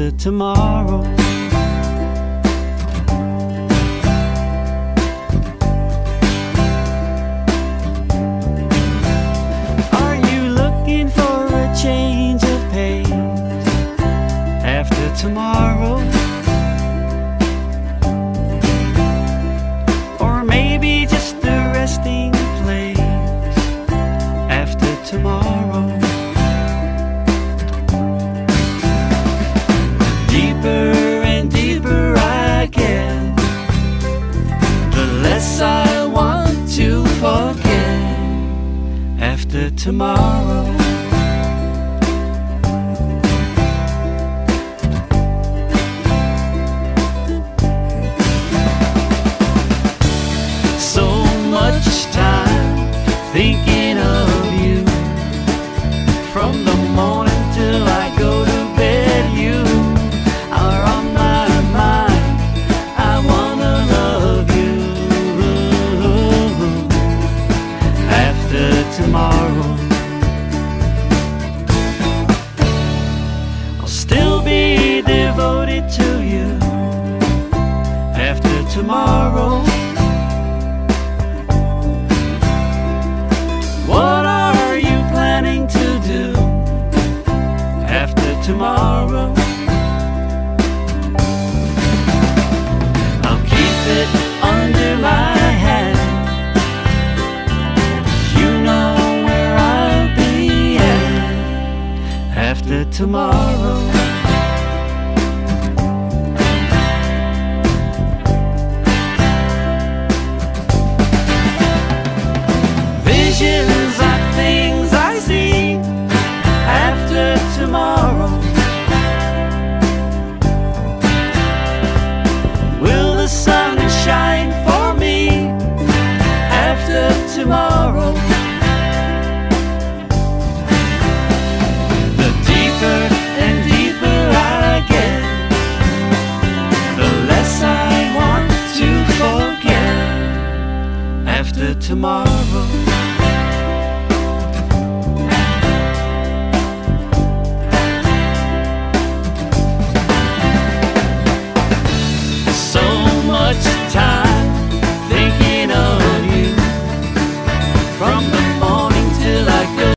after tomorrow. Are you looking for a change of pace after tomorrow? Tomorrow. So much time thinking of you from the morning till I go to bed. You are on my mind. I wanna love you after tomorrow. Tomorrow. What are you planning to do after tomorrow? I'll keep it under my hat. You know where I'll be at after tomorrow. the tomorrow.